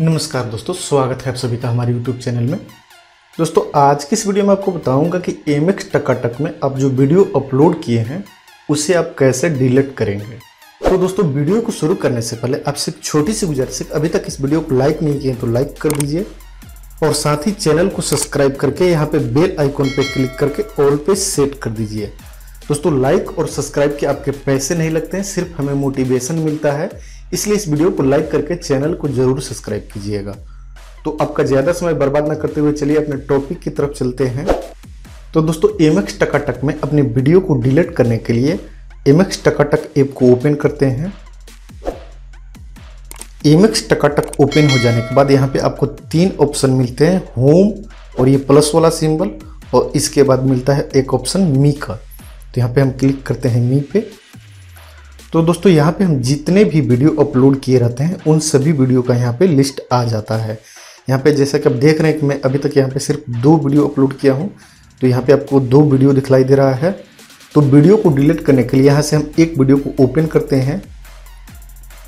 नमस्कार दोस्तों, स्वागत है आप सभी का हमारे YouTube चैनल में। दोस्तों, आज की इस वीडियो में आपको बताऊँगा कि एम एक्स टकाटक में आप जो वीडियो अपलोड किए हैं, उसे आप कैसे डिलीट करेंगे। तो दोस्तों, वीडियो को शुरू करने से पहले आपसे एक छोटी सी गुजारिश है अभी तक इस वीडियो को लाइक नहीं किए तो लाइक कर दीजिए। और साथ ही चैनल को सब्सक्राइब करके यहाँ पे बेल आइकॉन पे क्लिक करके ऑल पे सेट कर दीजिए। दोस्तों, लाइक और सब्सक्राइब के आपके पैसे नहीं लगते हैं, सिर्फ़ हमें मोटिवेशन मिलता है। इसलिए इस वीडियो को लाइक करके चैनल को ज़रूर सब्सक्राइब कीजिएगा। तो आपका ज़्यादा समय बर्बाद ना करते हुए चलिए अपने टॉपिक की तरफ़ चलते हैं। तो दोस्तों एम एक्स टकाटक में अपने वीडियो को डिलीट करने के लिए एम एक्स टकाटक ऐप को ओपन करते हैं। एम एक्स टकाटक ओपन हो जाने के बाद यहाँ पे आपको तीन ऑप्शन मिलते हैं, होम और ये प्लस वाला सिंबल, और इसके बाद मिलता है एक ऑप्शन मी का तो यहाँ पे हम क्लिक करते हैं मी पे। तो दोस्तों, यहाँ पे हम जितने भी वीडियो अपलोड किए रहते हैं, उन सभी वीडियो का यहाँ पे लिस्ट आ जाता है। यहाँ पे जैसा कि आप देख रहे हैं कि मैं अभी तक यहाँ पे सिर्फ़ दो वीडियो अपलोड किया हूँ तो यहाँ पे आपको दो वीडियो दिखलाई दे रहा है। तो वीडियो को डिलीट करने के लिए यहाँ से हम एक वीडियो को ओपन करते हैं।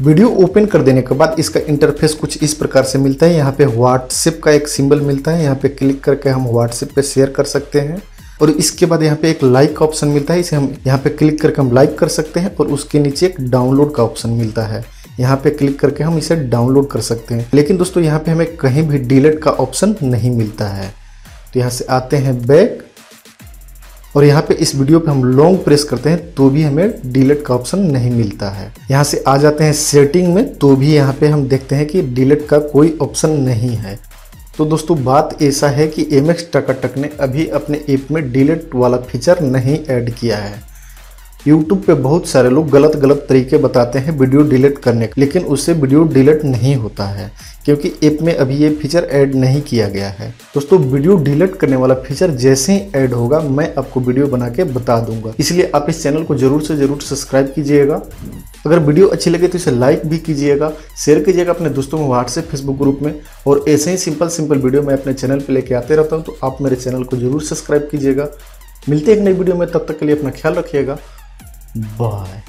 वीडियो ओपन कर देने के बाद इसका इंटरफेस कुछ इस प्रकार से मिलता है। यहाँ पे व्हाट्सएप का एक सिंबल मिलता है। यहाँ पे क्लिक करके हम व्हाट्सएप पे शेयर कर सकते हैं। और इसके बाद यहाँ पे एक लाइक का ऑप्शन मिलता है, इसे हम यहाँ पे क्लिक करके हम लाइक कर सकते हैं और उसके नीचे एक डाउनलोड का ऑप्शन मिलता है। यहाँ पे क्लिक करके हम इसे डाउनलोड कर सकते हैं। लेकिन दोस्तों, यहाँ पे हमें कहीं भी डिलीट का ऑप्शन नहीं मिलता है। तो यहाँ से आते हैं बैक और यहाँ पे इस वीडियो पे हम लॉन्ग प्रेस करते हैं तो भी हमें डिलीट का ऑप्शन नहीं मिलता है। यहाँ से आ जाते हैं सेटिंग में तो भी यहाँ पे हम देखते हैं कि डिलीट का कोई ऑप्शन नहीं है। तो दोस्तों, बात ऐसा है कि एम एक्स टकाटक ने अभी अपने ऐप में डिलीट वाला फीचर नहीं ऐड किया है। यूट्यूब पे बहुत सारे लोग गलत गलत तरीके बताते हैं वीडियो डिलीट करने के, लेकिन उससे वीडियो डिलीट नहीं होता है, क्योंकि ऐप में अभी ये फीचर ऐड नहीं किया गया है। दोस्तों वीडियो डिलीट करने वाला फीचर जैसे ही ऐड होगा, मैं आपको वीडियो बना के बता दूँगा। इसलिए आप इस चैनल को ज़रूर से ज़रूर सब्सक्राइब कीजिएगा। अगर वीडियो अच्छी लगे तो इसे लाइक भी कीजिएगा शेयर कीजिएगा अपने दोस्तों में व्हाट्सएप फेसबुक ग्रुप में। और ऐसे ही सिंपल सिंपल वीडियो मैं अपने चैनल पर लेके आते रहता हूँ तो आप मेरे चैनल को ज़रूर सब्सक्राइब कीजिएगा। मिलते हैं एक नई वीडियो में, तब तक के लिए अपना ख्याल रखिएगा। बाय